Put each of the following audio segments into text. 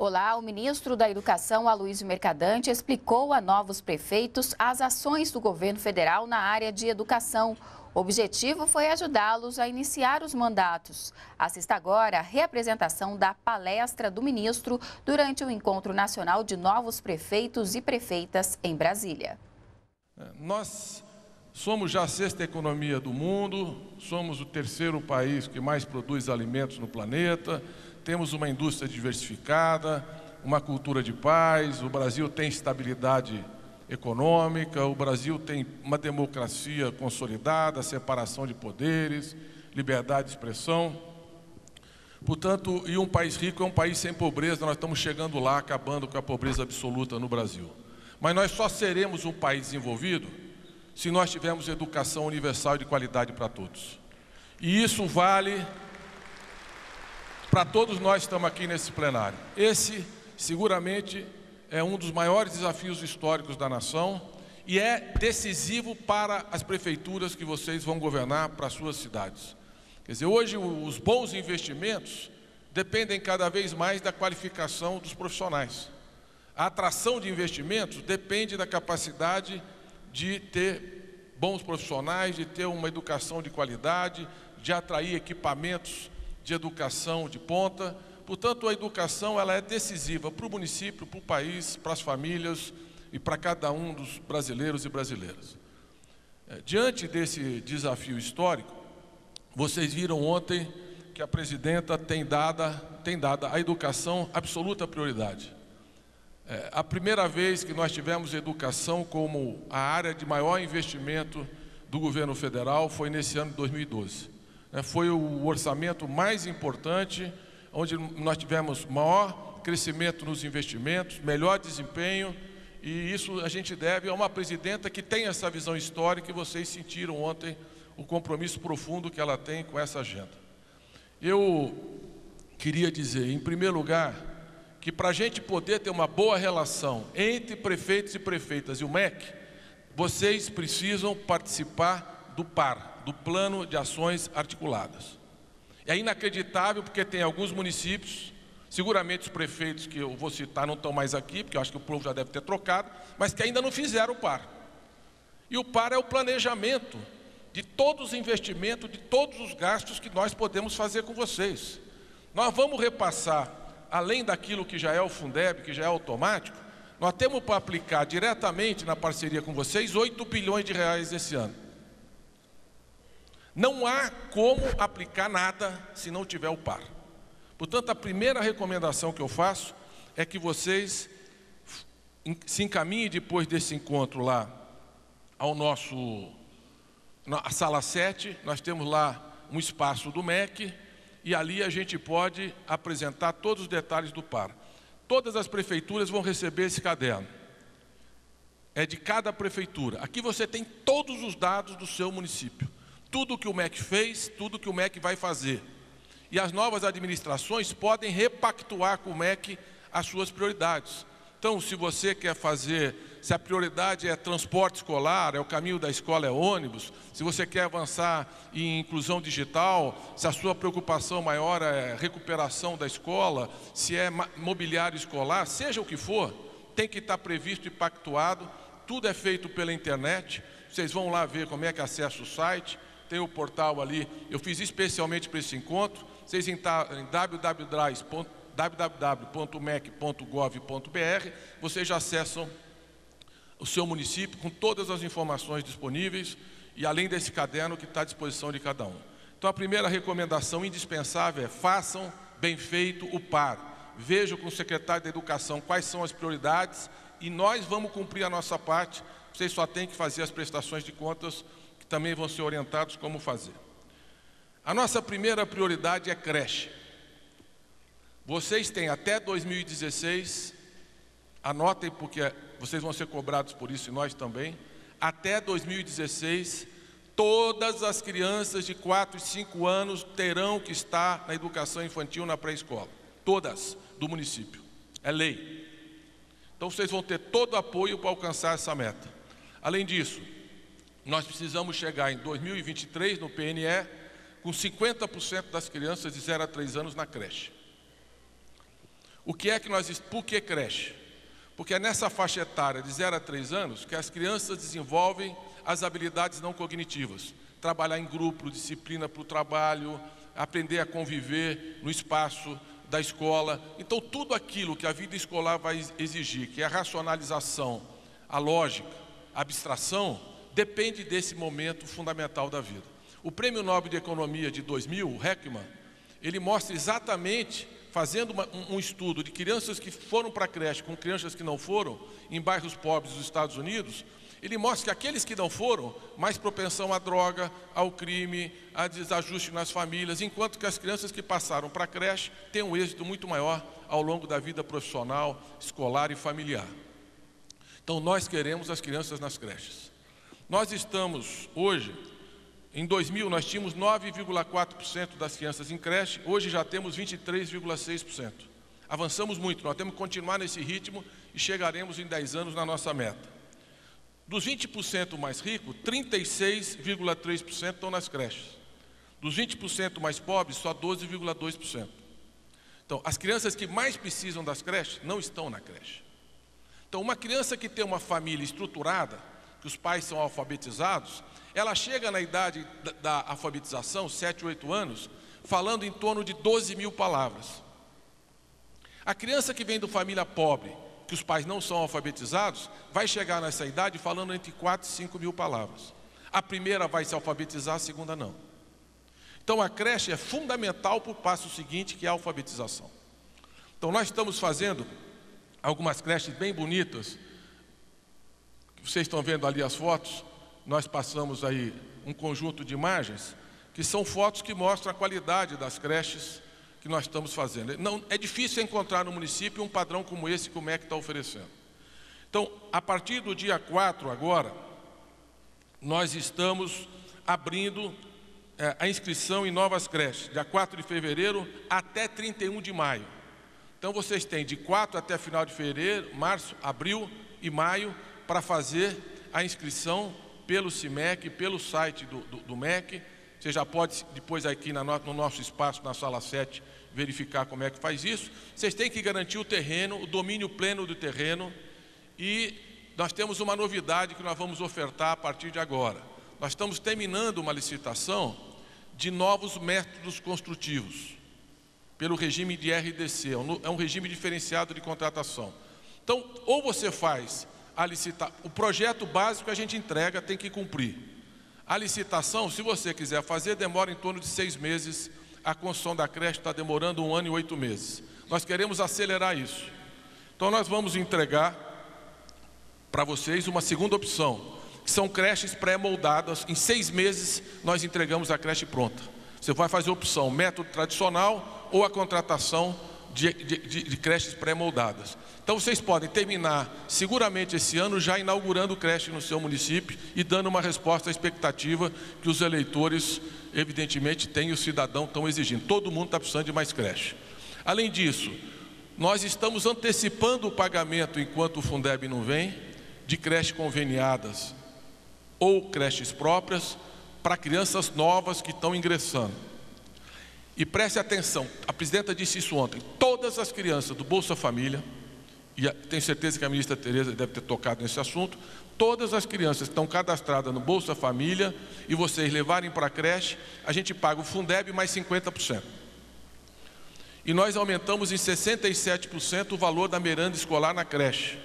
Olá, o ministro da Educação, Aloysio Mercadante, explicou a novos prefeitos as ações do governo federal na área de educação. O objetivo foi ajudá-los a iniciar os mandatos. Assista agora a reapresentação da palestra do ministro durante o Encontro Nacional de Novos Prefeitos e Prefeitas em Brasília. Nós somos já a sexta economia do mundo, somos o terceiro país que mais produz alimentos no planeta temos uma indústria diversificada, uma cultura de paz, o Brasil tem estabilidade econômica, o Brasil tem uma democracia consolidada, separação de poderes, liberdade de expressão. Portanto, e um país rico é um país sem pobreza, nós estamos chegando lá, acabando com a pobreza absoluta no Brasil. Mas nós só seremos um país desenvolvido se nós tivermos educação universal e de qualidade para todos. E isso vale para todos nós que estamos aqui nesse plenário. Esse, seguramente, é um dos maiores desafios históricos da nação e é decisivo para as prefeituras que vocês vão governar para as suas cidades. Quer dizer, hoje os bons investimentos dependem cada vez mais da qualificação dos profissionais. A atração de investimentos depende da capacidade de ter bons profissionais, de ter uma educação de qualidade, de atrair equipamentos de educação de ponta. Portanto, a educação ela é decisiva para o município, para o país, para as famílias e para cada um dos brasileiros e brasileiras. É, diante desse desafio histórico, vocês viram ontem que a presidenta tem dada, tem dada à educação absoluta prioridade. É, a primeira vez que nós tivemos educação como a área de maior investimento do governo federal foi nesse ano de 2012. Né, foi o orçamento mais importante, onde nós tivemos maior crescimento nos investimentos, melhor desempenho, e isso a gente deve a uma presidenta que tem essa visão histórica e vocês sentiram ontem o compromisso profundo que ela tem com essa agenda. Eu queria dizer, em primeiro lugar, que para a gente poder ter uma boa relação entre prefeitos e prefeitas e o MEC, vocês precisam participar do PAR, do Plano de Ações Articuladas. É inacreditável porque tem alguns municípios, seguramente os prefeitos que eu vou citar não estão mais aqui, porque eu acho que o povo já deve ter trocado, mas que ainda não fizeram o PAR. E o PAR é o planejamento de todos os investimentos, de todos os gastos que nós podemos fazer com vocês. Nós vamos repassar, além daquilo que já é o Fundeb, que já é automático, nós temos para aplicar diretamente na parceria com vocês 8 bilhões de reais esse ano. Não há como aplicar nada se não tiver o par. Portanto, a primeira recomendação que eu faço é que vocês se encaminhem depois desse encontro lá ao nosso na sala 7, nós temos lá um espaço do MEC e ali a gente pode apresentar todos os detalhes do par. Todas as prefeituras vão receber esse caderno. É de cada prefeitura. Aqui você tem todos os dados do seu município tudo que o MEC fez, tudo que o MEC vai fazer. E as novas administrações podem repactuar com o MEC as suas prioridades. Então, se você quer fazer, se a prioridade é transporte escolar, é o caminho da escola é ônibus, se você quer avançar em inclusão digital, se a sua preocupação maior é recuperação da escola, se é mobiliário escolar, seja o que for, tem que estar previsto e pactuado. Tudo é feito pela internet. Vocês vão lá ver como é que acessa o site tem o portal ali, eu fiz especialmente para esse encontro. Vocês entram em www.mec.gov.br, vocês já acessam o seu município com todas as informações disponíveis e além desse caderno que está à disposição de cada um. Então a primeira recomendação indispensável é façam bem feito o par. Vejam com o secretário da Educação quais são as prioridades e nós vamos cumprir a nossa parte. Vocês só têm que fazer as prestações de contas também vão ser orientados como fazer. A nossa primeira prioridade é creche. Vocês têm até 2016, anotem porque vocês vão ser cobrados por isso e nós também. Até 2016, todas as crianças de 4 e 5 anos terão que estar na educação infantil na pré-escola. Todas do município. É lei. Então vocês vão ter todo o apoio para alcançar essa meta. Além disso, nós precisamos chegar em 2023 no PNE com 50% das crianças de 0 a 3 anos na creche. O que é que nós. Por que creche? Porque é nessa faixa etária de 0 a 3 anos que as crianças desenvolvem as habilidades não cognitivas. Trabalhar em grupo, disciplina para o trabalho, aprender a conviver no espaço da escola. Então, tudo aquilo que a vida escolar vai exigir, que é a racionalização, a lógica, a abstração, depende desse momento fundamental da vida. O Prêmio Nobel de Economia de 2000, o Heckman, ele mostra exatamente, fazendo uma, um, estudo de crianças que foram para a creche com crianças que não foram, em bairros pobres dos Estados Unidos, ele mostra que aqueles que não foram, mais propensão à droga, ao crime, a desajuste nas famílias, enquanto que as crianças que passaram para a creche têm um êxito muito maior ao longo da vida profissional, escolar e familiar. Então nós queremos as crianças nas creches. Nós estamos hoje, em 2000 nós tínhamos 9,4% das crianças em creche, hoje já temos 23,6%. Avançamos muito, nós temos que continuar nesse ritmo e chegaremos em 10 anos na nossa meta. Dos 20% mais ricos, 36,3% estão nas creches. Dos 20% mais pobres, só 12,2%. Então, as crianças que mais precisam das creches não estão na creche. Então, uma criança que tem uma família estruturada, que os pais são alfabetizados, ela chega na idade da, da alfabetização, 7, 8 anos, falando em torno de 12 mil palavras. A criança que vem de família pobre, que os pais não são alfabetizados, vai chegar nessa idade falando entre 4 e 5 mil palavras. A primeira vai se alfabetizar, a segunda não. Então a creche é fundamental para o passo seguinte, que é a alfabetização. Então nós estamos fazendo algumas creches bem bonitas. Vocês estão vendo ali as fotos. Nós passamos aí um conjunto de imagens que são fotos que mostram a qualidade das creches que nós estamos fazendo. Não, é difícil encontrar no município um padrão como esse que o MEC está oferecendo. Então, a partir do dia 4 agora, nós estamos abrindo é, a inscrição em novas creches, dia 4 de fevereiro até 31 de maio. Então vocês têm de 4 até final de fevereiro, março, abril e maio para fazer a inscrição pelo CIMEC, pelo site do, do, do MEC. Você já pode, depois aqui no, no nosso espaço, na sala 7, verificar como é que faz isso. Vocês têm que garantir o terreno, o domínio pleno do terreno. E nós temos uma novidade que nós vamos ofertar a partir de agora. Nós estamos terminando uma licitação de novos métodos construtivos, pelo regime de RDC, é um regime diferenciado de contratação. Então, ou você faz a licitação, o projeto básico a gente entrega, tem que cumprir. A licitação, se você quiser fazer, demora em torno de seis meses a construção da creche está demorando um ano e oito meses. Nós queremos acelerar isso. Então nós vamos entregar para vocês uma segunda opção, que são creches pré-moldadas. Em seis meses nós entregamos a creche pronta. Você vai fazer a opção método tradicional ou a contratação de, de, de, creches pré-moldadas. Então vocês podem terminar seguramente esse ano já inaugurando creche no seu município e dando uma resposta à expectativa que os eleitores evidentemente tem o cidadão estão exigindo. Todo mundo está precisando de mais creche. Além disso, nós estamos antecipando o pagamento enquanto o Fundeb não vem, de creches conveniadas ou creches próprias para crianças novas que estão ingressando. E preste atenção, a presidenta disse isso ontem: todas as crianças do Bolsa Família, e tenho certeza que a ministra Tereza deve ter tocado nesse assunto, todas as crianças que estão cadastradas no Bolsa Família e vocês levarem para a creche, a gente paga o Fundeb mais 50%. E nós aumentamos em 67% o valor da merenda escolar na creche.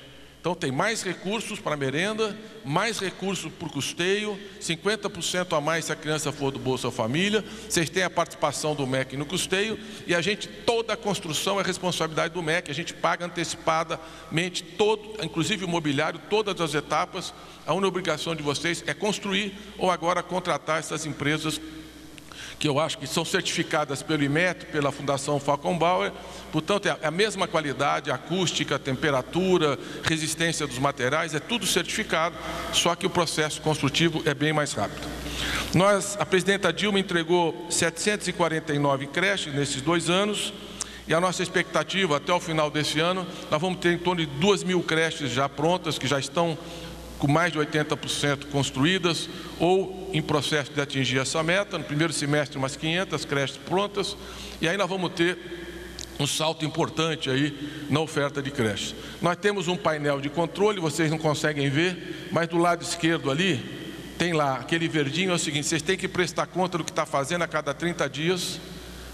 Então tem mais recursos para merenda, mais recursos para custeio, 50% a mais se a criança for do Bolsa Família, vocês têm a participação do MEC no custeio e a gente, toda a construção é responsabilidade do MEC, a gente paga antecipadamente todo, inclusive o mobiliário, todas as etapas. A única obrigação de vocês é construir ou agora contratar essas empresas que eu acho que são certificadas pelo IMET, pela Fundação Falcon Bauer, portanto é a mesma qualidade, acústica, temperatura, resistência dos materiais, é tudo certificado, só que o processo construtivo é bem mais rápido. Nós, a presidenta Dilma entregou 749 creches nesses dois anos, e a nossa expectativa até o final desse ano, nós vamos ter em torno de 2 mil creches já prontas, que já estão com mais de 80% construídas ou em processo de atingir essa meta. No primeiro semestre, umas 500 creches prontas. E aí nós vamos ter um salto importante aí na oferta de creche. Nós temos um painel de controle, vocês não conseguem ver, mas do lado esquerdo ali tem lá aquele verdinho é o seguinte: vocês têm que prestar conta do que está fazendo a cada 30 dias.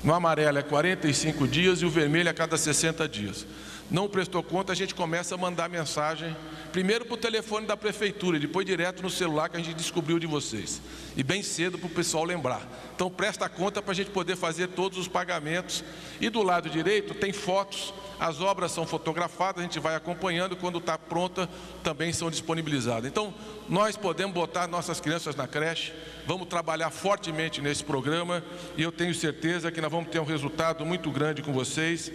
No amarelo é 45 dias e o vermelho é a cada 60 dias. Não prestou conta, a gente começa a mandar mensagem, primeiro para o telefone da prefeitura, depois direto no celular que a gente descobriu de vocês. E bem cedo para o pessoal lembrar. Então presta conta para a gente poder fazer todos os pagamentos. E do lado direito tem fotos, as obras são fotografadas, a gente vai acompanhando, quando está pronta também são disponibilizadas. Então nós podemos botar nossas crianças na creche, vamos trabalhar fortemente nesse programa e eu tenho certeza que nós vamos ter um resultado muito grande com vocês.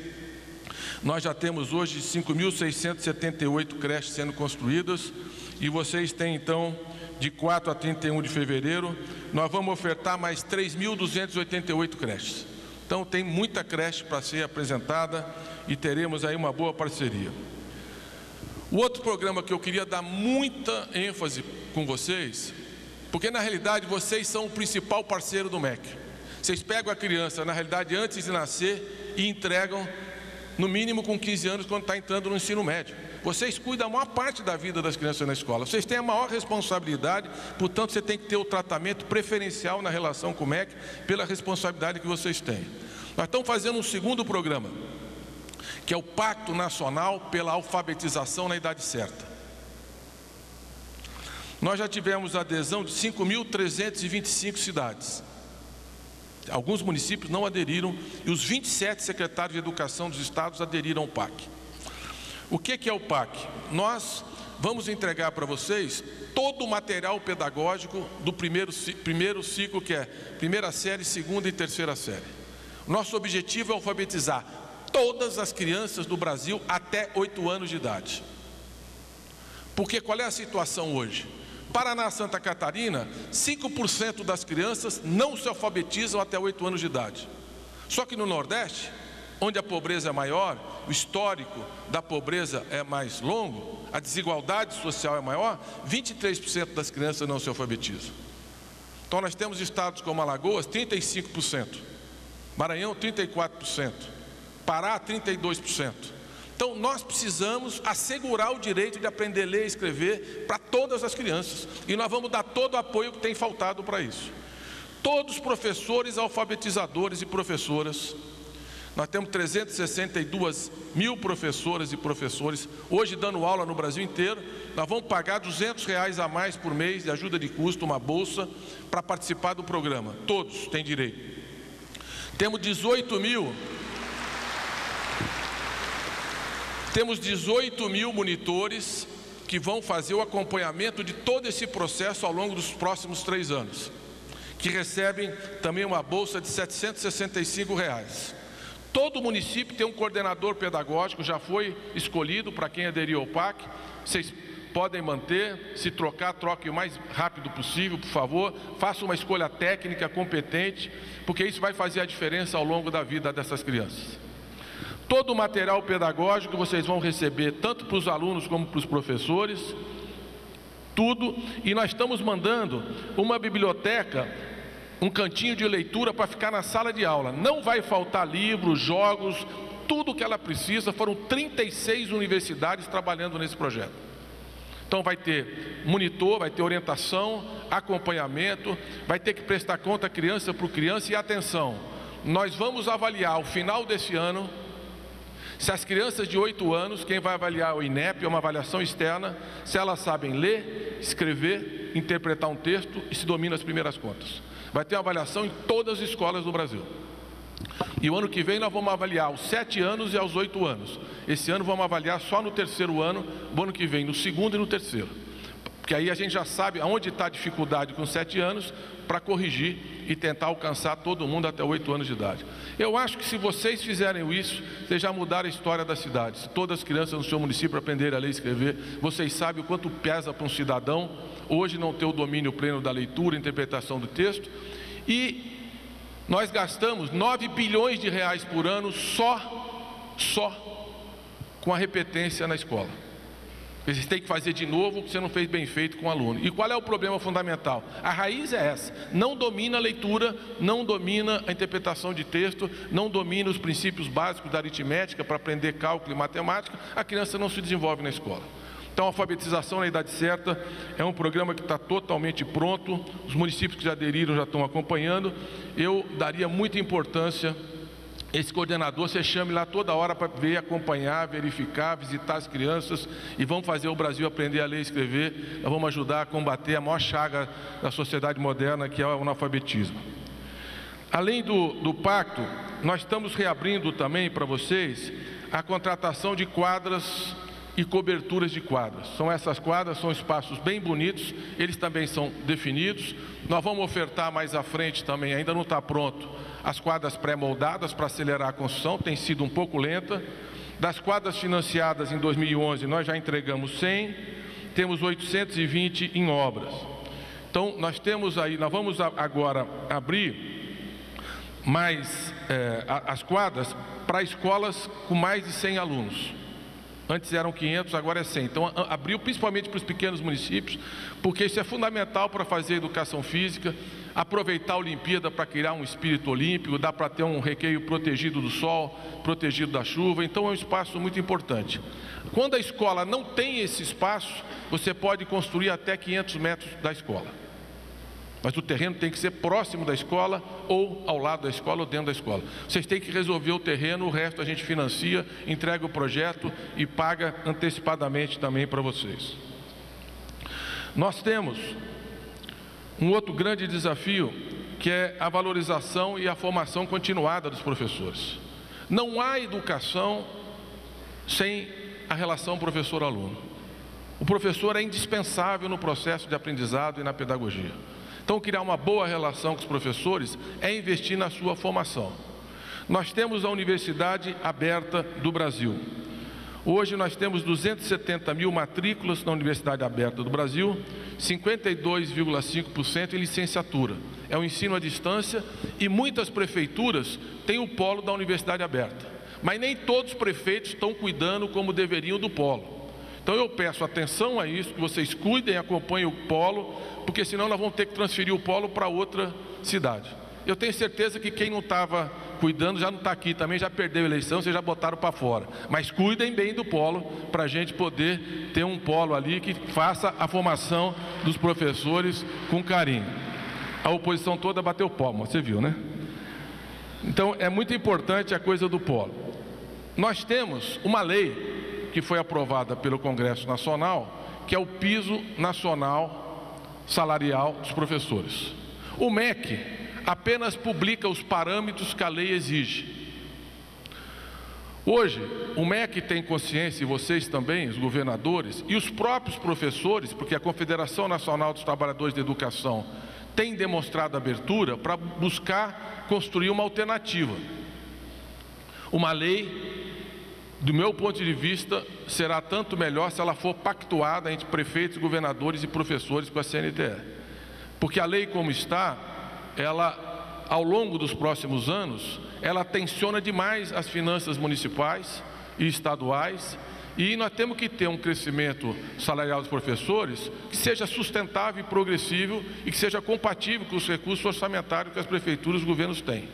Nós já temos hoje 5.678 creches sendo construídas e vocês têm então de 4 a 31 de fevereiro, nós vamos ofertar mais 3.288 creches. Então tem muita creche para ser apresentada e teremos aí uma boa parceria. O outro programa que eu queria dar muita ênfase com vocês, porque na realidade vocês são o principal parceiro do MEC. Vocês pegam a criança, na realidade, antes de nascer e entregam no mínimo com 15 anos, quando está entrando no ensino médio. Vocês cuidam da maior parte da vida das crianças na escola. Vocês têm a maior responsabilidade, portanto, você tem que ter o tratamento preferencial na relação com o MEC, pela responsabilidade que vocês têm. Nós estamos fazendo um segundo programa, que é o Pacto Nacional pela Alfabetização na Idade Certa. Nós já tivemos adesão de 5.325 cidades. Alguns municípios não aderiram e os 27 secretários de educação dos estados aderiram ao PAC. O que é o PAC? Nós vamos entregar para vocês todo o material pedagógico do primeiro, primeiro ciclo, que é primeira série, segunda e terceira série. Nosso objetivo é alfabetizar todas as crianças do Brasil até 8 anos de idade. Porque qual é a situação hoje? Paraná, Santa Catarina, 5% das crianças não se alfabetizam até 8 anos de idade. Só que no Nordeste, onde a pobreza é maior, o histórico da pobreza é mais longo, a desigualdade social é maior, 23% das crianças não se alfabetizam. Então nós temos estados como Alagoas, 35%, Maranhão, 34%, Pará, 32%. Então, nós precisamos assegurar o direito de aprender a ler e escrever para todas as crianças. E nós vamos dar todo o apoio que tem faltado para isso. Todos os professores, alfabetizadores e professoras. Nós temos 362 mil professoras e professores hoje dando aula no Brasil inteiro. Nós vamos pagar 200 reais a mais por mês de ajuda de custo, uma bolsa, para participar do programa. Todos têm direito. Temos 18 mil Temos 18 mil monitores que vão fazer o acompanhamento de todo esse processo ao longo dos próximos três anos, que recebem também uma bolsa de 765 reais. Todo município tem um coordenador pedagógico, já foi escolhido para quem aderiu ao PAC. Vocês podem manter, se trocar, troque o mais rápido possível, por favor. Faça uma escolha técnica competente, porque isso vai fazer a diferença ao longo da vida dessas crianças. Todo o material pedagógico vocês vão receber, tanto para os alunos como para os professores, tudo. E nós estamos mandando uma biblioteca, um cantinho de leitura para ficar na sala de aula. Não vai faltar livros, jogos, tudo que ela precisa. Foram 36 universidades trabalhando nesse projeto. Então vai ter monitor, vai ter orientação, acompanhamento, vai ter que prestar conta criança por criança e atenção. Nós vamos avaliar ao final desse ano se as crianças de 8 anos, quem vai avaliar o INEP é uma avaliação externa, se elas sabem ler, escrever, interpretar um texto e se dominam as primeiras contas. Vai ter avaliação em todas as escolas do Brasil. E o ano que vem nós vamos avaliar aos 7 anos e aos 8 anos. Esse ano vamos avaliar só no terceiro ano, o ano que vem no segundo e no terceiro. Porque aí a gente já sabe aonde está a dificuldade com 7 anos para corrigir e tentar alcançar todo mundo até 8 anos de idade. Eu acho que se vocês fizerem isso, vocês já mudaram a história da cidade. Se todas as crianças no seu município aprenderem a ler e escrever, vocês sabem o quanto pesa para um cidadão hoje não ter o domínio pleno da leitura interpretação do texto. E nós gastamos 9 bilhões de reais por ano só, só com a repetência na escola. Você tem que fazer de novo o que você não fez bem feito com o aluno. E qual é o problema fundamental? A raiz é essa: não domina a leitura, não domina a interpretação de texto, não domina os princípios básicos da aritmética para aprender cálculo e matemática, a criança não se desenvolve na escola. Então, a alfabetização na idade certa é um programa que está totalmente pronto, os municípios que já aderiram já estão acompanhando. Eu daria muita importância esse coordenador, você chame lá toda hora para ver, acompanhar, verificar, visitar as crianças e vamos fazer o Brasil aprender a ler e escrever. Nós vamos ajudar a combater a maior chaga da sociedade moderna, que é o analfabetismo. Além do, do pacto, nós estamos reabrindo também para vocês a contratação de quadras e coberturas de quadras. São essas quadras, são espaços bem bonitos, eles também são definidos. Nós vamos ofertar mais à frente também, ainda não está pronto, as quadras pré-moldadas para acelerar a construção, tem sido um pouco lenta. Das quadras financiadas em 2011, nós já entregamos 100, temos 820 em obras. Então, nós temos aí, nós vamos agora abrir mais é, as quadras para escolas com mais de 100 alunos. Antes eram 500, agora é 100. Então, abriu principalmente para os pequenos municípios, porque isso é fundamental para fazer educação física, aproveitar a Olimpíada para criar um espírito olímpico, dá para ter um recreio protegido do sol, protegido da chuva, então é um espaço muito importante. Quando a escola não tem esse espaço, você pode construir até 500 metros da escola. Mas o terreno tem que ser próximo da escola, ou ao lado da escola, ou dentro da escola. Vocês têm que resolver o terreno, o resto a gente financia, entrega o projeto e paga antecipadamente também para vocês. Nós temos um outro grande desafio que é a valorização e a formação continuada dos professores. Não há educação sem a relação professor-aluno. O professor é indispensável no processo de aprendizado e na pedagogia. Então, criar uma boa relação com os professores é investir na sua formação. Nós temos a Universidade Aberta do Brasil, Hoje nós temos 270 mil matrículas na Universidade Aberta do Brasil, 52,5% em licenciatura. É o ensino à distância e muitas prefeituras têm o polo da Universidade Aberta. Mas nem todos os prefeitos estão cuidando como deveriam do polo. Então eu peço atenção a isso, que vocês cuidem, acompanhem o polo, porque senão nós vamos ter que transferir o polo para outra cidade. Eu tenho certeza que quem não estava cuidando já não está aqui também, já perdeu a eleição, vocês já botaram para fora. Mas cuidem bem do polo, para a gente poder ter um polo ali que faça a formação dos professores com carinho. A oposição toda bateu palma, você viu, né? Então é muito importante a coisa do polo. Nós temos uma lei que foi aprovada pelo Congresso Nacional, que é o piso nacional salarial dos professores. O MEC apenas publica os parâmetros que a lei exige. Hoje, o MEC tem consciência, e vocês também, os governadores, e os próprios professores, porque a Confederação Nacional dos Trabalhadores de Educação tem demonstrado abertura para buscar construir uma alternativa. Uma lei, do meu ponto de vista, será tanto melhor se ela for pactuada entre prefeitos, governadores e professores com a CNTE. Porque a lei como está, ela, ao longo dos próximos anos, ela tensiona demais as finanças municipais e estaduais e nós temos que ter um crescimento salarial dos professores que seja sustentável e progressivo e que seja compatível com os recursos orçamentários que as prefeituras e os governos têm.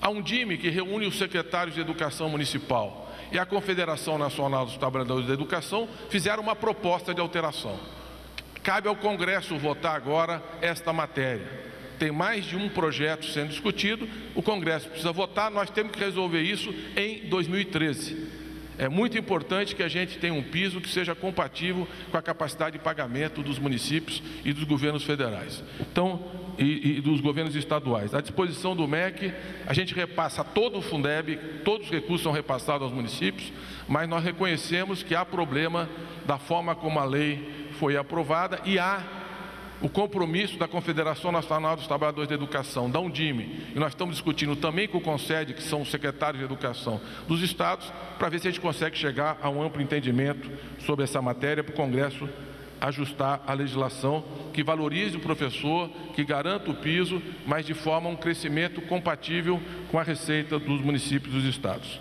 Há um DIME que reúne os secretários de educação municipal e a Confederação Nacional dos Trabalhadores da Educação fizeram uma proposta de alteração. Cabe ao Congresso votar agora esta matéria tem mais de um projeto sendo discutido, o Congresso precisa votar, nós temos que resolver isso em 2013. É muito importante que a gente tenha um piso que seja compatível com a capacidade de pagamento dos municípios e dos governos federais. Então, e, e, dos governos estaduais. À disposição do MEC, a gente repassa todo o Fundeb, todos os recursos são repassados aos municípios, mas nós reconhecemos que há problema da forma como a lei foi aprovada e há o compromisso da Confederação Nacional dos Trabalhadores da Educação, da Undime, e nós estamos discutindo também com o CONSED, que são os secretários de educação dos estados, para ver se a gente consegue chegar a um amplo entendimento sobre essa matéria para o Congresso ajustar a legislação que valorize o professor, que garanta o piso, mas de forma a um crescimento compatível com a receita dos municípios e dos estados.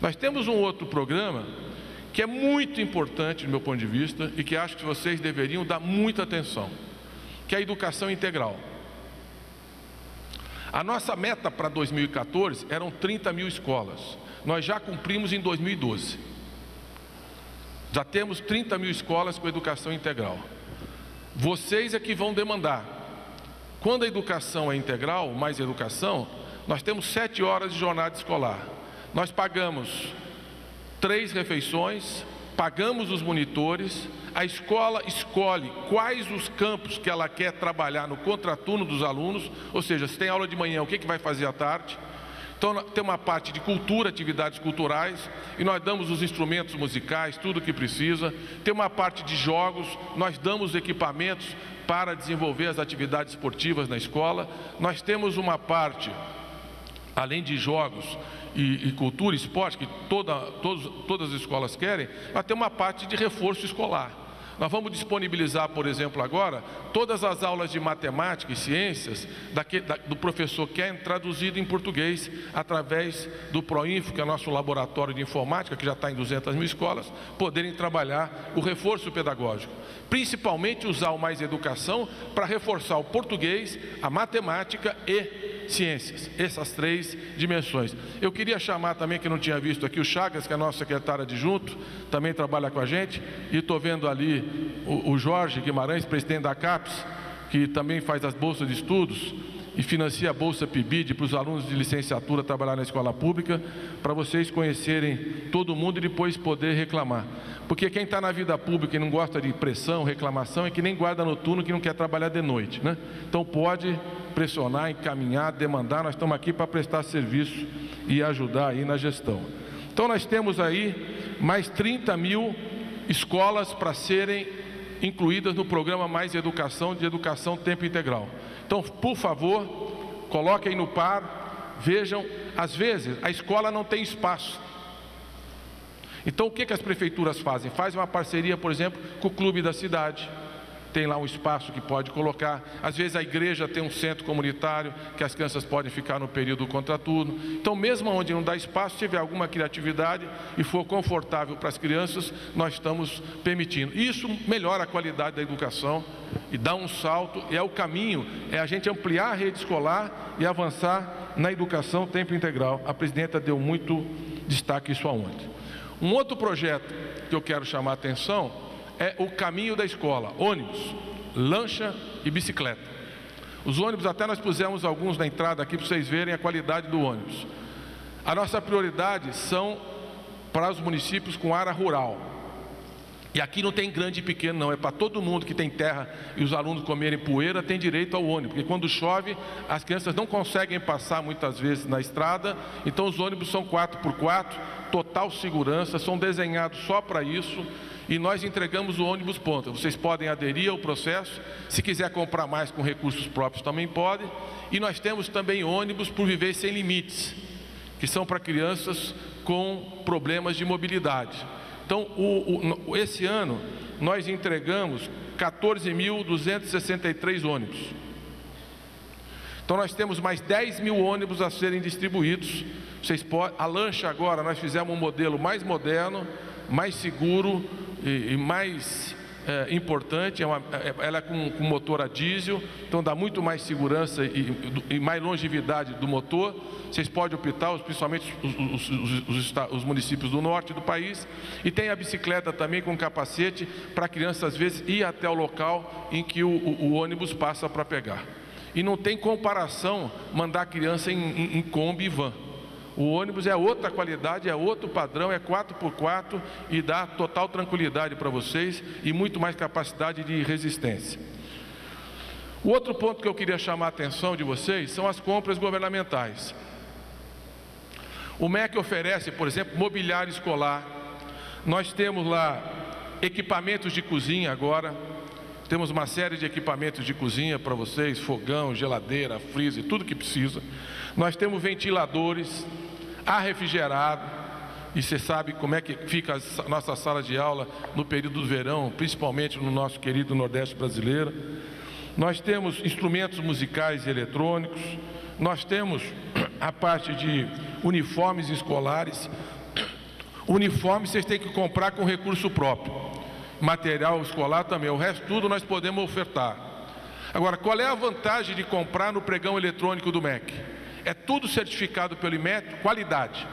Nós temos um outro programa que é muito importante do meu ponto de vista e que acho que vocês deveriam dar muita atenção, que é a educação integral. A nossa meta para 2014 eram 30 mil escolas. Nós já cumprimos em 2012. Já temos 30 mil escolas com educação integral. Vocês é que vão demandar. Quando a educação é integral, mais educação, nós temos sete horas de jornada escolar. Nós pagamos três refeições, pagamos os monitores, a escola escolhe quais os campos que ela quer trabalhar no contraturno dos alunos, ou seja, se tem aula de manhã, o que, que vai fazer à tarde. Então tem uma parte de cultura, atividades culturais, e nós damos os instrumentos musicais, tudo o que precisa. Tem uma parte de jogos, nós damos equipamentos para desenvolver as atividades esportivas na escola. Nós temos uma parte, além de jogos, e, e cultura, esporte, que toda, todos, todas as escolas querem, mas tem uma parte de reforço escolar. Nós vamos disponibilizar, por exemplo, agora, todas as aulas de matemática e ciências da, do professor Ken traduzido em português através do Proinfo, que é nosso laboratório de informática, que já está em 200 mil escolas, poderem trabalhar o reforço pedagógico. Principalmente usar o Mais Educação para reforçar o português, a matemática e ciências, essas três dimensões. Eu queria chamar também, que não tinha visto aqui, o Chagas, que é nosso secretário adjunto, também trabalha com a gente, e estou vendo ali o, Jorge Guimarães, presidente da CAPES, que também faz as bolsas de estudos e financia a Bolsa PIBID para os alunos de licenciatura trabalhar na escola pública, para vocês conhecerem todo mundo e depois poder reclamar. Porque quem está na vida pública e não gosta de pressão, reclamação, é que nem guarda noturno que não quer trabalhar de noite. Né? Então pode pressionar, encaminhar, demandar, nós estamos aqui para prestar serviço e ajudar aí na gestão. Então nós temos aí mais 30 mil escolas para serem incluídas no programa Mais Educação de Educação Tempo Integral. Então, por favor, coloquem no par, vejam, às vezes a escola não tem espaço. Então, o que, que as prefeituras fazem? Fazem uma parceria, por exemplo, com o clube da cidade tem lá um espaço que pode colocar. Às vezes a igreja tem um centro comunitário que as crianças podem ficar no período contraturno. Então, mesmo onde não dá espaço, se tiver alguma criatividade e for confortável para as crianças, nós estamos permitindo. Isso melhora a qualidade da educação e dá um salto, é o caminho, é a gente ampliar a rede escolar e avançar na educação tempo integral. A presidenta deu muito destaque isso aonde. Um outro projeto que eu quero chamar a atenção é o caminho da escola: ônibus, lancha e bicicleta. Os ônibus, até nós pusemos alguns na entrada aqui para vocês verem a qualidade do ônibus. A nossa prioridade são para os municípios com área rural. E aqui não tem grande e pequeno, não, é para todo mundo que tem terra e os alunos comerem poeira, tem direito ao ônibus, porque quando chove, as crianças não conseguem passar muitas vezes na estrada, então os ônibus são 4x4, total segurança, são desenhados só para isso e nós entregamos o ônibus ponta. Vocês podem aderir ao processo, se quiser comprar mais com recursos próprios também pode. E nós temos também ônibus por viver sem limites, que são para crianças com problemas de mobilidade. Então, o, o, esse ano nós entregamos 14.263 ônibus. Então nós temos mais 10 mil ônibus a serem distribuídos. Vocês podem, a lancha agora nós fizemos um modelo mais moderno, mais seguro, e, e mais é, importante, é uma, é, ela é com, com, motor a diesel, então dá muito mais segurança e, e, mais longevidade do motor. Vocês podem optar, principalmente os, os, os, os, municípios do norte do país. E tem a bicicleta também com capacete para a criança, às vezes, ir até o local em que o, o, o ônibus passa para pegar. E não tem comparação mandar a criança em, em, em Kombi e van. O ônibus é outra qualidade, é outro padrão, é 4x4 e dá total tranquilidade para vocês e muito mais capacidade de resistência. O outro ponto que eu queria chamar a atenção de vocês são as compras governamentais. O MEC oferece, por exemplo, mobiliário escolar. Nós temos lá equipamentos de cozinha agora. Temos uma série de equipamentos de cozinha para vocês: fogão, geladeira, freezer, tudo que precisa. Nós temos ventiladores, ar refrigerado, e você sabe como é que fica a nossa sala de aula no período do verão, principalmente no nosso querido Nordeste brasileiro. Nós temos instrumentos musicais e eletrônicos, nós temos a parte de uniformes escolares, Uniforme vocês têm que comprar com recurso próprio. Material escolar também. O resto tudo nós podemos ofertar. Agora, qual é a vantagem de comprar no pregão eletrônico do MEC? É tudo certificado pelo IMET, qualidade,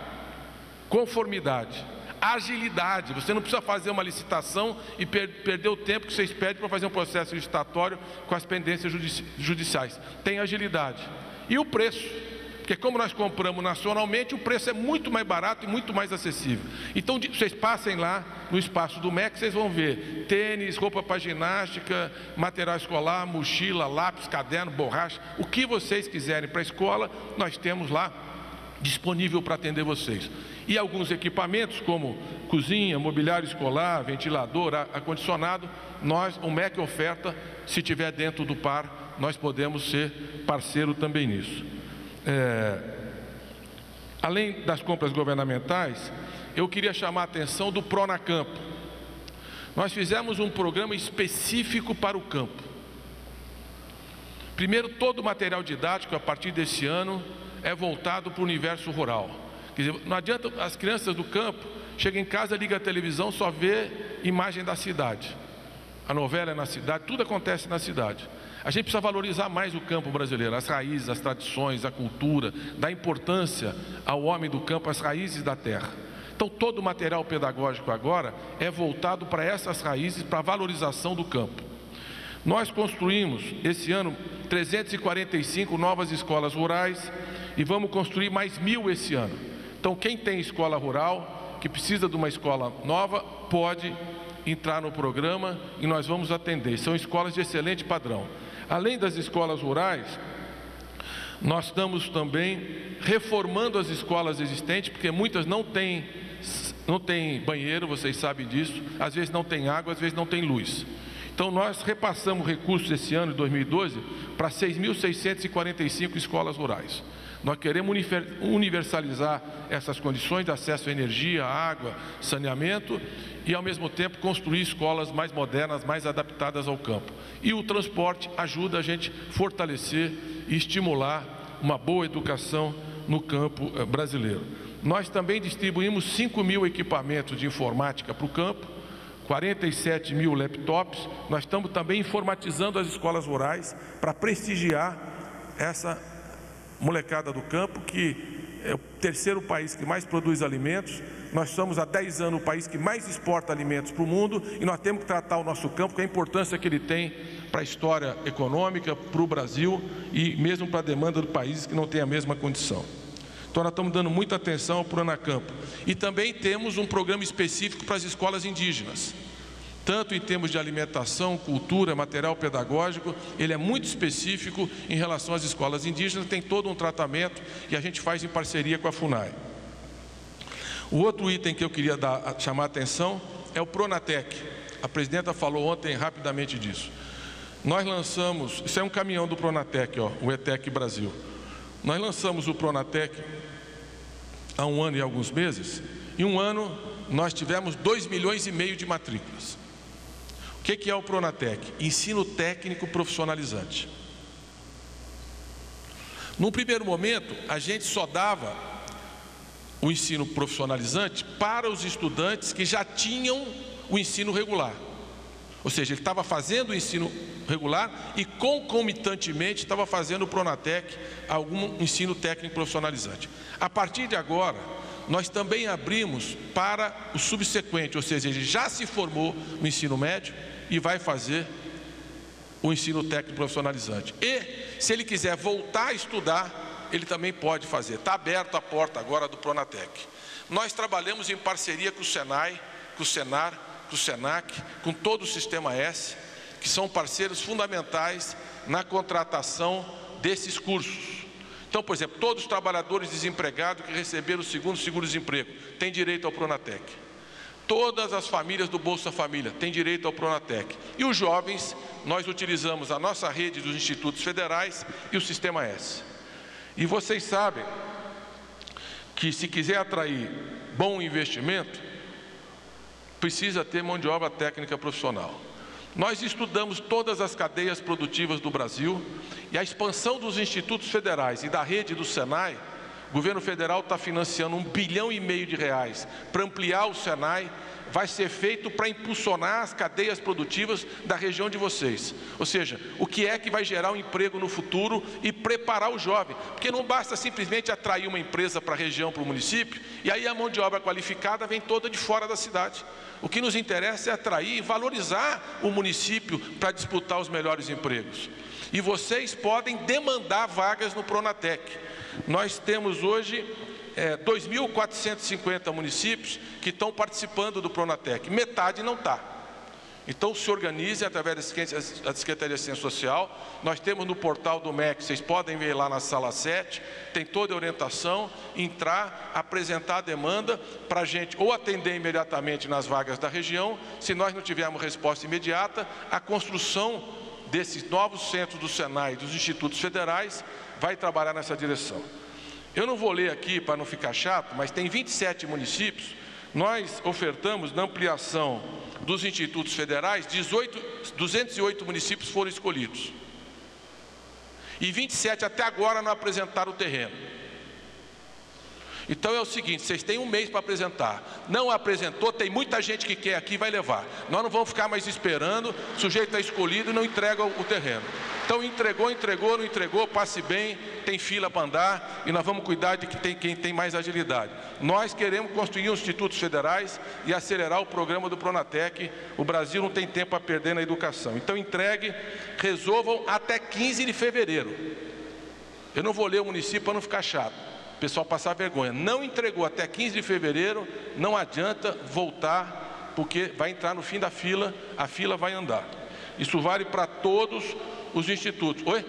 conformidade, agilidade. Você não precisa fazer uma licitação e per perder o tempo que vocês pedem para fazer um processo licitatório com as pendências judici judiciais. Tem agilidade. E o preço. Porque como nós compramos nacionalmente, o preço é muito mais barato e muito mais acessível. Então vocês passem lá no espaço do MEC, vocês vão ver tênis, roupa para ginástica, material escolar, mochila, lápis, caderno, borracha, o que vocês quiserem para a escola, nós temos lá disponível para atender vocês. E alguns equipamentos como cozinha, mobiliário escolar, ventilador, ar-condicionado, nós, o MEC oferta, se tiver dentro do par, nós podemos ser parceiro também nisso. É, além das compras governamentais, eu queria chamar a atenção do Pronacampo. Nós fizemos um programa específico para o campo. Primeiro, todo o material didático a partir desse ano é voltado para o universo rural. Quer dizer, não adianta as crianças do campo chegam em casa, liga a televisão, só vê imagem da cidade. A novela é na cidade, tudo acontece na cidade. A gente precisa valorizar mais o campo brasileiro, as raízes, as tradições, a cultura, dar importância ao homem do campo, às raízes da terra. Então, todo o material pedagógico agora é voltado para essas raízes, para a valorização do campo. Nós construímos esse ano 345 novas escolas rurais e vamos construir mais mil esse ano. Então, quem tem escola rural, que precisa de uma escola nova, pode entrar no programa e nós vamos atender. São escolas de excelente padrão. Além das escolas rurais, nós estamos também reformando as escolas existentes, porque muitas não têm, não têm banheiro, vocês sabem disso, às vezes não tem água, às vezes não tem luz. Então nós repassamos recursos esse ano, de 2012, para 6.645 escolas rurais. Nós queremos universalizar essas condições de acesso à energia, água, saneamento e, ao mesmo tempo, construir escolas mais modernas, mais adaptadas ao campo. E o transporte ajuda a gente a fortalecer e estimular uma boa educação no campo eh, brasileiro. Nós também distribuímos 5 mil equipamentos de informática para o campo, 47 mil laptops. Nós estamos também informatizando as escolas rurais para prestigiar essa molecada do campo, que é o terceiro país que mais produz alimentos. Nós somos há 10 anos o país que mais exporta alimentos para o mundo e nós temos que tratar o nosso campo com a importância que ele tem para a história econômica, para o Brasil e mesmo para a demanda do país que não tem a mesma condição. Então nós estamos dando muita atenção para o Anacampo. E também temos um programa específico para as escolas indígenas tanto em termos de alimentação, cultura, material pedagógico, ele é muito específico em relação às escolas indígenas, tem todo um tratamento e a gente faz em parceria com a FUNAI. O outro item que eu queria dar, chamar a atenção é o Pronatec. A presidenta falou ontem rapidamente disso. Nós lançamos, isso é um caminhão do Pronatec, ó, o ETEC Brasil. Nós lançamos o Pronatec há um ano e alguns meses. Em um ano nós tivemos 2 milhões e meio de matrículas que, que é o Pronatec? Ensino técnico profissionalizante. Num primeiro momento, a gente só dava o ensino profissionalizante para os estudantes que já tinham o ensino regular. Ou seja, ele estava fazendo o ensino regular e concomitantemente estava fazendo o Pronatec, algum ensino técnico profissionalizante. A partir de agora, nós também abrimos para o subsequente, ou seja, ele já se formou no ensino médio, e vai fazer o ensino técnico profissionalizante. E, se ele quiser voltar a estudar, ele também pode fazer. Está aberta a porta agora do Pronatec. Nós trabalhamos em parceria com o Senai, com o Senar, com o Senac, com todo o Sistema S, que são parceiros fundamentais na contratação desses cursos. Então, por exemplo, todos os trabalhadores desempregados que receberam o segundo seguro-desemprego têm direito ao Pronatec. Todas as famílias do Bolsa Família têm direito ao Pronatec. E os jovens, nós utilizamos a nossa rede dos institutos federais e o Sistema S. E vocês sabem que se quiser atrair bom investimento, precisa ter mão de obra técnica profissional. Nós estudamos todas as cadeias produtivas do Brasil e a expansão dos institutos federais e da rede do Senai O governo federal está financiando um bilhão e meio de reais para ampliar o Senai vai ser feito para impulsionar as cadeias produtivas da região de vocês. Ou seja, o que é que vai gerar um emprego no futuro e preparar o jovem. Porque não basta simplesmente atrair uma empresa para a região, para o município, e aí a mão de obra qualificada vem toda de fora da cidade. O que nos interessa é atrair e valorizar o município para disputar os melhores empregos. E vocês podem demandar vagas no Pronatec. Nós temos hoje é, 2.450 municípios que estão participando do Pronatec, metade não está. Então se organize através da Secretaria de Ciência Social. Nós temos no portal do MEC, vocês podem ver lá na sala 7, tem toda a orientação, entrar, apresentar a demanda para a gente ou atender imediatamente nas vagas da região, se nós não tivermos resposta imediata, a construção desses novos centros do Senai e dos institutos federais vai trabalhar nessa direção. Eu não vou ler aqui para não ficar chato, mas tem 27 municípios. Nós ofertamos na ampliação dos institutos federais, 18, 208 municípios foram escolhidos. E 27 até agora não apresentaram o terreno. Então é o seguinte: vocês têm um mês para apresentar. Não apresentou, tem muita gente que quer aqui, vai levar. Nós não vamos ficar mais esperando, o sujeito está escolhido e não entrega o terreno. Então entregou, entregou, não entregou, passe bem, tem fila para andar e nós vamos cuidar de que tem, quem tem mais agilidade. Nós queremos construir os institutos federais e acelerar o programa do Pronatec. O Brasil não tem tempo a perder na educação. Então entregue, resolvam até 15 de fevereiro. Eu não vou ler o município para não ficar chato o pessoal passar vergonha. Não entregou até 15 de fevereiro, não adianta voltar, porque vai entrar no fim da fila, a fila vai andar. Isso vale para todos os institutos. Oi?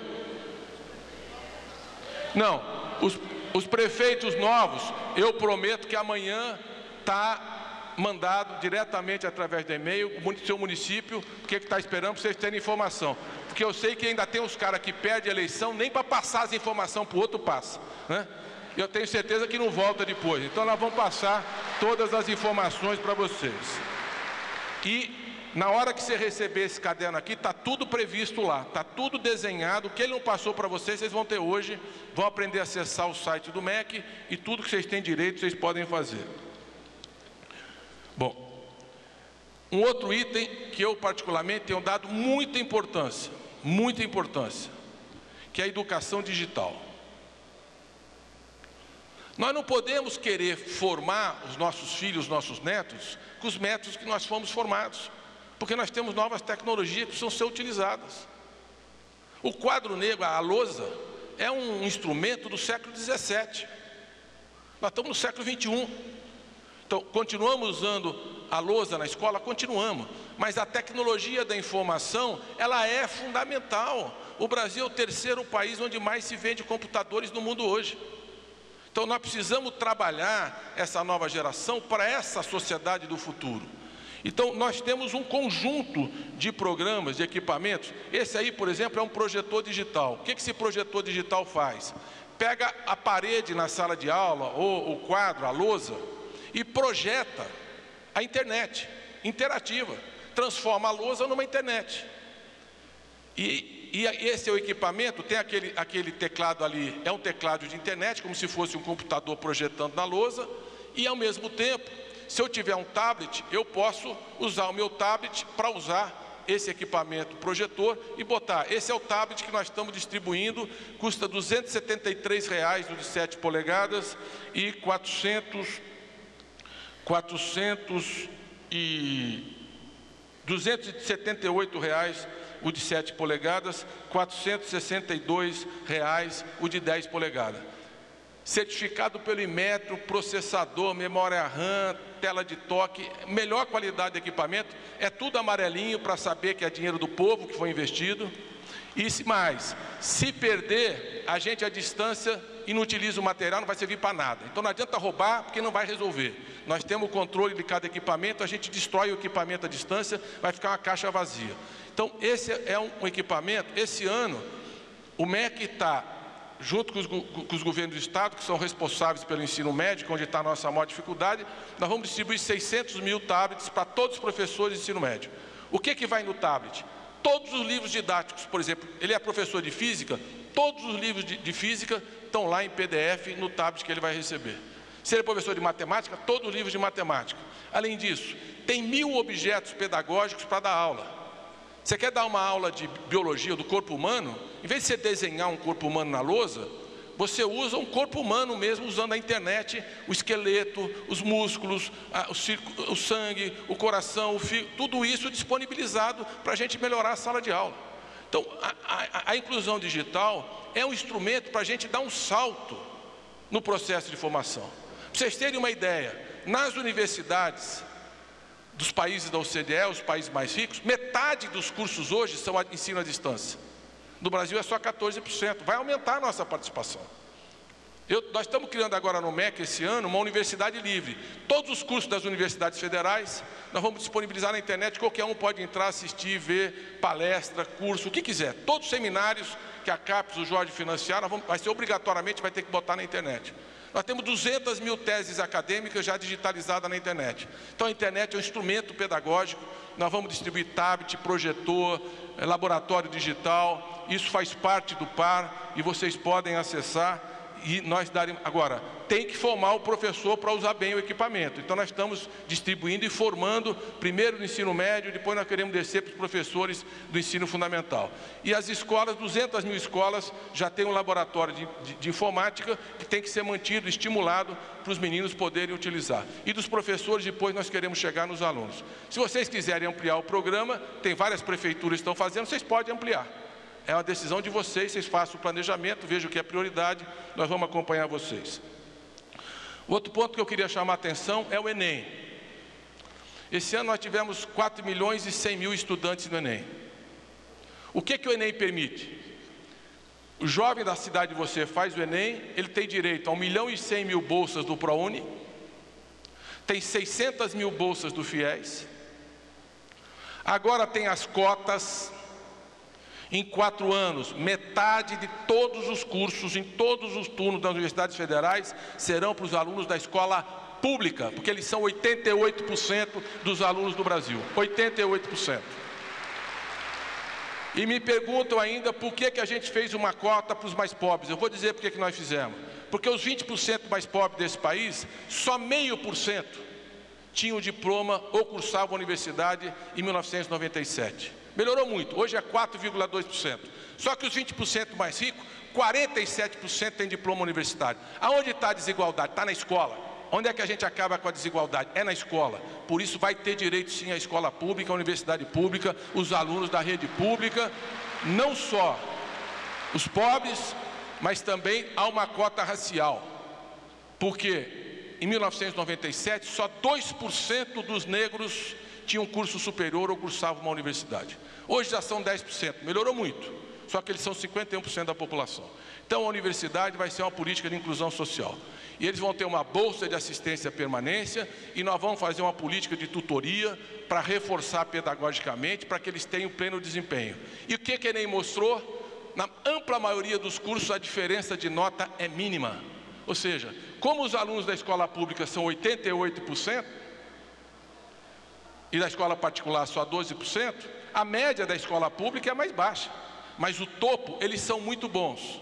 Não, os, os prefeitos novos, eu prometo que amanhã está mandado diretamente através do e-mail o seu município, o que está esperando para vocês terem informação. Porque eu sei que ainda tem uns caras que perdem a eleição, nem para passar as informações para o outro passa. Né? eu tenho certeza que não volta depois. Então nós vamos passar todas as informações para vocês. E na hora que você receber esse caderno aqui, está tudo previsto lá, está tudo desenhado. O que ele não passou para vocês, vocês vão ter hoje. Vão aprender a acessar o site do MEC e tudo que vocês têm direito, vocês podem fazer. Bom, um outro item que eu particularmente tenho dado muita importância, muita importância, que é a educação digital. Nós não podemos querer formar os nossos filhos, os nossos netos, com os métodos que nós fomos formados, porque nós temos novas tecnologias que precisam ser utilizadas. O quadro negro, a lousa, é um instrumento do século XVII. Nós estamos no século XXI. Então, continuamos usando a lousa na escola? Continuamos. Mas a tecnologia da informação, ela é fundamental. O Brasil é o terceiro país onde mais se vende computadores no mundo hoje. Então nós precisamos trabalhar essa nova geração para essa sociedade do futuro. Então nós temos um conjunto de programas, de equipamentos. Esse aí, por exemplo, é um projetor digital. O que esse projetor digital faz? Pega a parede na sala de aula, ou o quadro, a lousa, e projeta a internet interativa. Transforma a lousa numa internet. E e esse é o equipamento, tem aquele, aquele teclado ali, é um teclado de internet, como se fosse um computador projetando na lousa, e ao mesmo tempo, se eu tiver um tablet, eu posso usar o meu tablet para usar esse equipamento projetor e botar. Esse é o tablet que nós estamos distribuindo, custa 273 reais no de 7 polegadas e 400, 400 e 278 reais o de 7 polegadas, 462 reais, o de 10 polegadas. Certificado pelo Imetro, processador, memória RAM, tela de toque, melhor qualidade de equipamento, é tudo amarelinho para saber que é dinheiro do povo que foi investido. E mais, se perder, a gente à distância inutiliza o material, não vai servir para nada. Então não adianta roubar, porque não vai resolver. Nós temos o controle de cada equipamento, a gente destrói o equipamento à distância, vai ficar uma caixa vazia. Então, esse é um, equipamento. Esse ano, o MEC está, junto com os, com os, governos do Estado, que são responsáveis pelo ensino médio, onde está a nossa maior dificuldade, nós vamos distribuir 600 mil tablets para todos os professores de ensino médio. O que, que vai no tablet? Todos os livros didáticos, por exemplo, ele é professor de física, Todos os livros de, de física estão lá em PDF no tablet que ele vai receber. Se ele é professor de matemática, todos os livros de matemática. Além disso, tem mil objetos pedagógicos para dar aula. Você quer dar uma aula de biologia do corpo humano? Em vez de você desenhar um corpo humano na lousa, você usa um corpo humano mesmo, usando a internet, o esqueleto, os músculos, a, o, o, sangue, o coração, o fio, tudo isso disponibilizado para a gente melhorar a sala de aula. Então, a, a, a inclusão digital é um instrumento para a gente dar um salto no processo de formação. Para vocês terem uma ideia, nas universidades dos países da OCDE, os países mais ricos, metade dos cursos hoje são ensino à distância. No Brasil é só 14%. Vai aumentar a nossa participação. Eu, nós estamos criando agora no MEC esse ano uma universidade livre. Todos os cursos das universidades federais nós vamos disponibilizar na internet. Qualquer um pode entrar, assistir, ver palestra, curso, o que quiser. Todos os seminários que a CAPES, o Jorge financiaram, vamos, vai ser obrigatoriamente, vai ter que botar na internet. Nós temos 200 mil teses acadêmicas já digitalizadas na internet. Então a internet é um instrumento pedagógico. Nós vamos distribuir tablet, projetor, eh, laboratório digital. Isso faz parte do PAR e vocês podem acessar e nós daremos. Agora, tem que formar o professor para usar bem o equipamento. Então, nós estamos distribuindo e formando, primeiro no ensino médio, depois nós queremos descer para os professores do ensino fundamental. E as escolas, 200 mil escolas, já têm um laboratório de, de, de informática que tem que ser mantido, estimulado para os meninos poderem utilizar. E dos professores, depois nós queremos chegar nos alunos. Se vocês quiserem ampliar o programa, tem várias prefeituras que estão fazendo, vocês podem ampliar. É uma decisão de vocês, vocês façam o planejamento, vejam o que é prioridade, nós vamos acompanhar vocês. Outro ponto que eu queria chamar a atenção é o Enem. Esse ano nós tivemos 4 milhões e 100 mil estudantes no Enem. O que, que o Enem permite? O jovem da cidade de você faz o Enem, ele tem direito a 1 milhão e 100 mil bolsas do ProUni, tem 600 mil bolsas do FIES, agora tem as cotas em quatro anos, metade de todos os cursos, em todos os turnos das universidades federais, serão para os alunos da escola pública, porque eles são 88% dos alunos do Brasil. 88%. E me perguntam ainda por que, que a gente fez uma cota para os mais pobres. Eu vou dizer por que, que nós fizemos. Porque os 20% mais pobres desse país, só meio por cento tinham diploma ou cursavam a universidade em 1997. Melhorou muito, hoje é 4,2%. Só que os 20% mais ricos, 47% têm diploma universitário. Aonde está a desigualdade? Está na escola. Onde é que a gente acaba com a desigualdade? É na escola. Por isso vai ter direito sim à escola pública, à universidade pública, os alunos da rede pública, não só os pobres, mas também há uma cota racial. Porque em 1997 só 2% dos negros tinham curso superior ou cursavam uma universidade. Hoje já são 10%, melhorou muito, só que eles são 51% da população. Então a universidade vai ser uma política de inclusão social. E eles vão ter uma bolsa de assistência permanência e nós vamos fazer uma política de tutoria para reforçar pedagogicamente para que eles tenham pleno desempenho. E o que que Enem mostrou? Na ampla maioria dos cursos a diferença de nota é mínima. Ou seja, como os alunos da escola pública são 88%, e da escola particular só 12%, a média da escola pública é mais baixa. Mas o topo, eles são muito bons,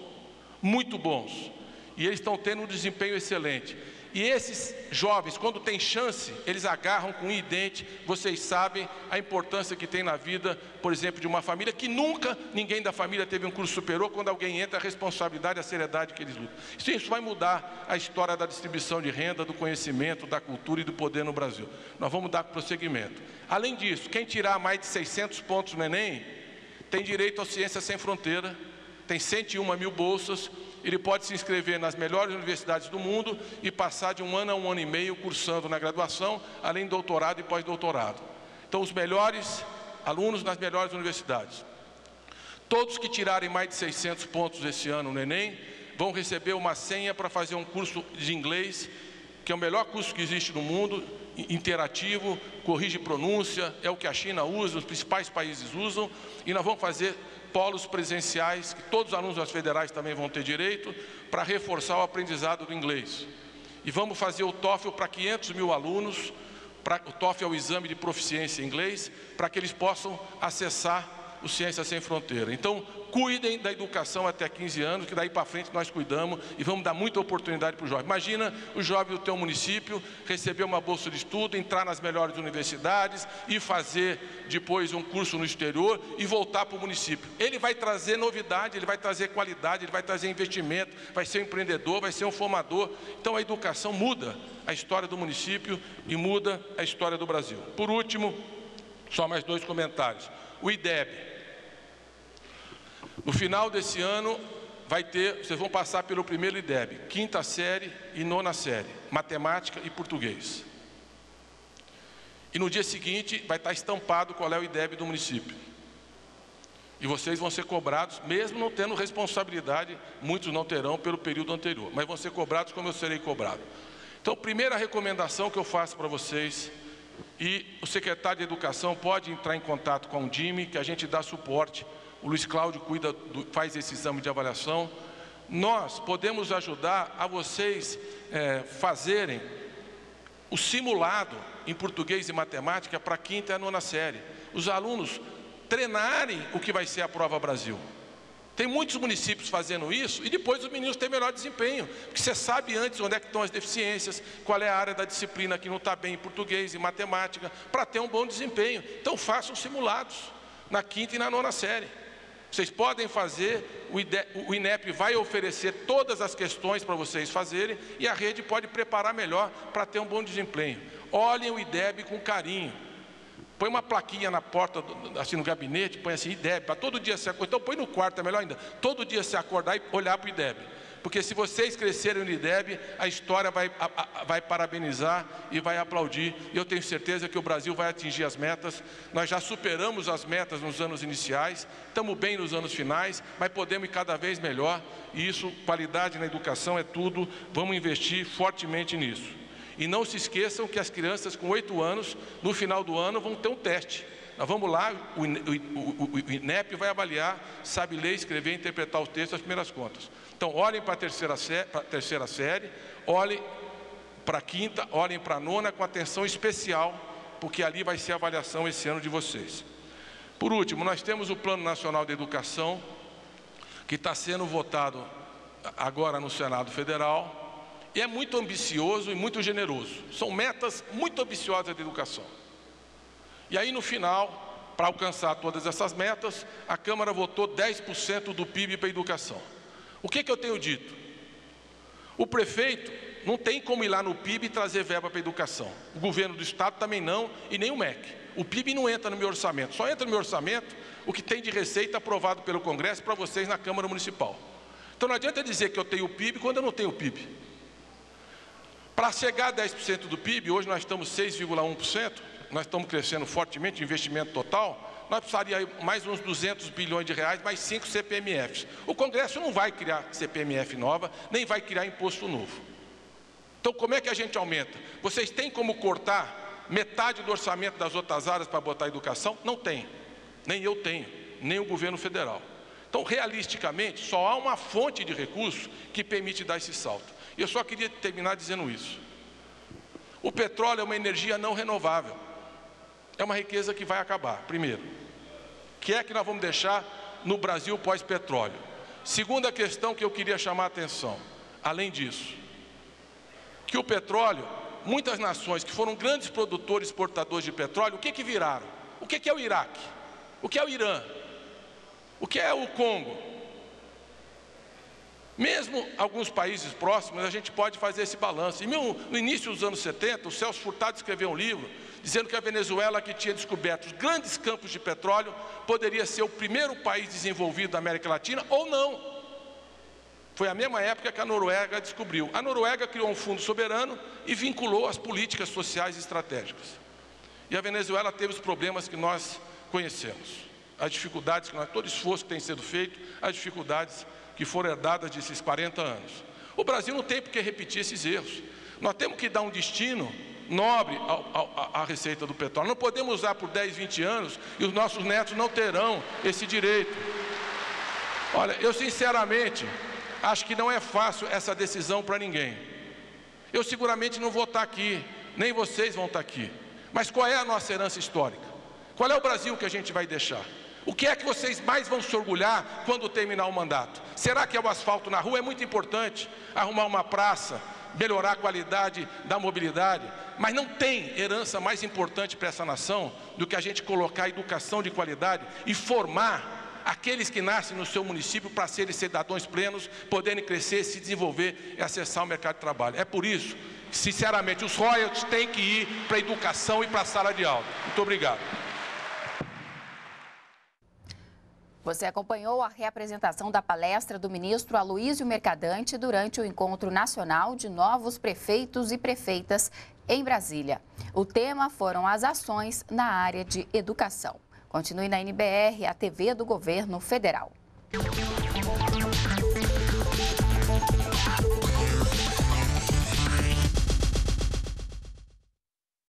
muito bons. E eles estão tendo um desempenho excelente. E esses jovens, quando têm chance, eles agarram com um idente. Vocês sabem a importância que tem na vida, por exemplo, de uma família que nunca ninguém da família teve um curso superior. Quando alguém entra, a responsabilidade, a seriedade que eles lutam. Isso, isso vai mudar a história da distribuição de renda, do conhecimento, da cultura e do poder no Brasil. Nós vamos dar prosseguimento. Além disso, quem tirar mais de 600 pontos no Enem tem direito à Ciência Sem Fronteira, tem 101 mil bolsas ele pode se inscrever nas melhores universidades do mundo e passar de um ano a um ano e meio cursando na graduação, além de doutorado e pós-doutorado. Então, os melhores alunos nas melhores universidades. Todos que tirarem mais de 600 pontos esse ano no Enem vão receber uma senha para fazer um curso de inglês, que é o melhor curso que existe no mundo, interativo, corrige pronúncia, é o que a China usa, os principais países usam, e nós vamos fazer polos presenciais, que todos os alunos das federais também vão ter direito, para reforçar o aprendizado do inglês. E vamos fazer o TOEFL para 500 mil alunos, pra, o TOEFL é o exame de proficiência em inglês, para que eles possam acessar o Ciência Sem Fronteira. Então, cuidem da educação até 15 anos, que daí para frente nós cuidamos e vamos dar muita oportunidade para o jovem. Imagina o jovem do teu município receber uma bolsa de estudo, entrar nas melhores universidades e fazer depois um curso no exterior e voltar para o município. Ele vai trazer novidade, ele vai trazer qualidade, ele vai trazer investimento, vai ser um empreendedor, vai ser um formador. Então a educação muda a história do município e muda a história do Brasil. Por último, só mais dois comentários. O IDEB. No final desse ano, vai ter, vocês vão passar pelo primeiro IDEB, quinta série e nona série, matemática e português. E no dia seguinte vai estar estampado qual é o IDEB do município. E vocês vão ser cobrados, mesmo não tendo responsabilidade, muitos não terão pelo período anterior, mas vão ser cobrados como eu serei cobrado. Então, primeira recomendação que eu faço para vocês e o secretário de Educação pode entrar em contato com o DIME, que a gente dá suporte. O Luiz Cláudio cuida, do, faz esse exame de avaliação. Nós podemos ajudar a vocês é, fazerem o simulado em português e matemática para a quinta e a nona série. Os alunos treinarem o que vai ser a prova Brasil. Tem muitos municípios fazendo isso e depois os meninos têm melhor desempenho, porque você sabe antes onde é que estão as deficiências, qual é a área da disciplina que não está bem em português e matemática, para ter um bom desempenho. Então façam simulados na quinta e na nona série. Vocês podem fazer, o INEP vai oferecer todas as questões para vocês fazerem e a rede pode preparar melhor para ter um bom desempenho. Olhem o IDEB com carinho. Põe uma plaquinha na porta, assim no gabinete, põe assim, IDEB, para todo dia se acordar. Então põe no quarto, é melhor ainda. Todo dia se acordar e olhar para o IDEB. Porque se vocês crescerem no IDEB, a história vai, a, a, vai parabenizar e vai aplaudir. E eu tenho certeza que o Brasil vai atingir as metas. Nós já superamos as metas nos anos iniciais, estamos bem nos anos finais, mas podemos ir cada vez melhor. E isso, qualidade na educação é tudo. Vamos investir fortemente nisso. E não se esqueçam que as crianças com oito anos, no final do ano, vão ter um teste. Nós vamos lá, o, INEP vai avaliar, sabe ler, escrever, interpretar o texto, as primeiras contas. Então, olhem para a terceira, para a terceira série, olhem para a quinta, olhem para a nona com atenção especial, porque ali vai ser a avaliação esse ano de vocês. Por último, nós temos o Plano Nacional de Educação, que está sendo votado agora no Senado Federal, e é muito ambicioso e muito generoso. São metas muito ambiciosas de educação. E aí, no final, para alcançar todas essas metas, a Câmara votou 10% do PIB para a educação. O que, que eu tenho dito? O prefeito não tem como ir lá no PIB e trazer verba para a educação. O governo do Estado também não, e nem o MEC. O PIB não entra no meu orçamento, só entra no meu orçamento o que tem de receita aprovado pelo Congresso para vocês na Câmara Municipal. Então não adianta dizer que eu tenho PIB quando eu não tenho PIB. Para chegar a 10% do PIB, hoje nós estamos 6,1%, nós estamos crescendo fortemente, investimento total, nós precisaríamos mais uns 200 bilhões de reais, mais 5 CPMFs. O Congresso não vai criar CPMF nova, nem vai criar imposto novo. Então, como é que a gente aumenta? Vocês têm como cortar metade do orçamento das outras áreas para botar educação? Não tem. Nem eu tenho, nem o governo federal. Então, realisticamente, só há uma fonte de recursos que permite dar esse salto. E eu só queria terminar dizendo isso. O petróleo é uma energia não renovável. É uma riqueza que vai acabar, primeiro. Que é que nós vamos deixar no Brasil pós-petróleo? Segunda questão que eu queria chamar a atenção, além disso, que o petróleo, muitas nações que foram grandes produtores exportadores de petróleo, o que que viraram? O que que é o Iraque? O que é o Irã? O que é o Congo? Mesmo alguns países próximos, a gente pode fazer esse balanço. E no início dos anos 70, o Celso Furtado escreveu um livro dizendo que a Venezuela, que tinha descoberto grandes campos de petróleo, poderia ser o primeiro país desenvolvido da América Latina ou não. Foi a mesma época que a Noruega descobriu. A Noruega criou um fundo soberano e vinculou as políticas sociais estratégicas. E a Venezuela teve os problemas que nós conhecemos, as dificuldades todo esforço que tem sido feito, as dificuldades que foram herdadas desses 40 anos. O Brasil não tem por que repetir esses erros. Nós temos que dar um destino nobre à receita do petróleo. Não podemos usar por 10, 20 anos e os nossos netos não terão esse direito. Olha, eu sinceramente acho que não é fácil essa decisão para ninguém. Eu seguramente não vou estar aqui, nem vocês vão estar aqui. Mas qual é a nossa herança histórica? Qual é o Brasil que a gente vai deixar? O que é que vocês mais vão se orgulhar quando terminar o mandato? Será que é o asfalto na rua? É muito importante arrumar uma praça, melhorar a qualidade da mobilidade, mas não tem herança mais importante para essa nação do que a gente colocar a educação de qualidade e formar aqueles que nascem no seu município para serem cidadãos plenos, poderem crescer, se desenvolver e acessar o mercado de trabalho. É por isso sinceramente, os royalties têm que ir para a educação e para a sala de aula. Muito obrigado. Você acompanhou a reapresentação da palestra do ministro Aloísio Mercadante durante o Encontro Nacional de Novos Prefeitos e Prefeitas em Brasília. O tema foram as ações na área de educação. Continue na NBR, a TV do Governo Federal.